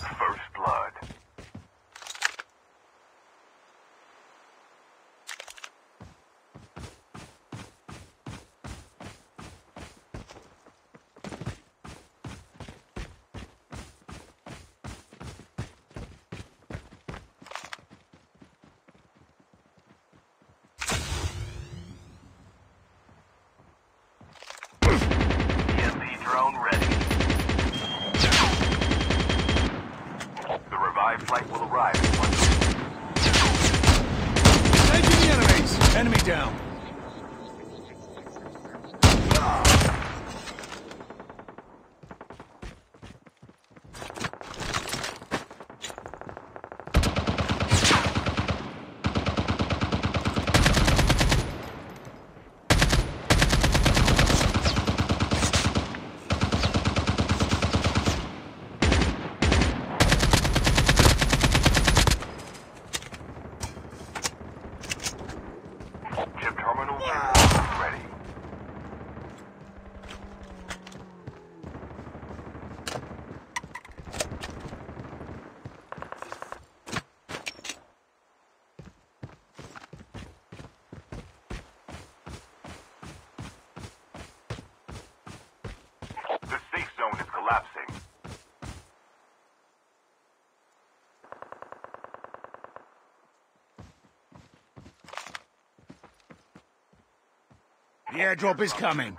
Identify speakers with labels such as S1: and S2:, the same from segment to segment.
S1: first.
S2: down.
S1: The
S2: airdrop is coming.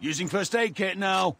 S2: Using first aid kit now.